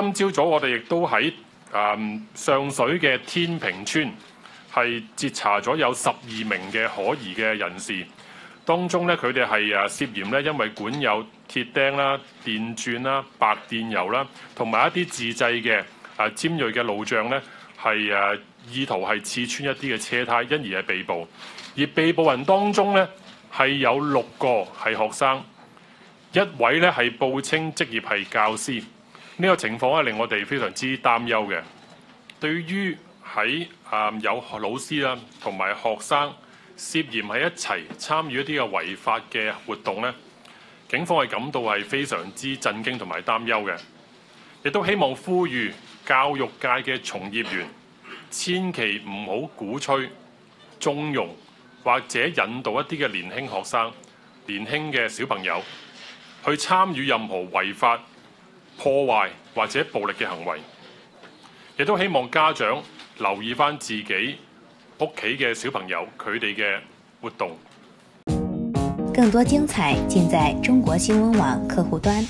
今朝早我哋亦都喺誒上水嘅天平村係截查咗有十二名嘅可疑嘅人士，當中咧佢哋係誒涉嫌咧因為管有鐵釘啦、電鑽啦、白電油啦，同埋一啲自制嘅誒尖鋭嘅路障咧，係誒意圖係刺穿一啲嘅車胎，因而係被捕。而被捕人當中咧係有六個係學生，一位咧係報稱職業係教師。呢個情況咧令我哋非常之擔憂嘅。對於喺啊有老師啦同埋學生涉嫌喺一齊參與一啲嘅違法嘅活動咧，警方係感到係非常之震驚同埋擔憂嘅。亦都希望呼籲教育界嘅從業員，千祈唔好鼓吹、縱容或者引導一啲嘅年輕學生、年輕嘅小朋友去參與任何違法、破壞或者暴力嘅行為，亦都希望家長留意翻自己屋企嘅小朋友佢哋嘅活動。更多精彩尽在中国新闻网客户端。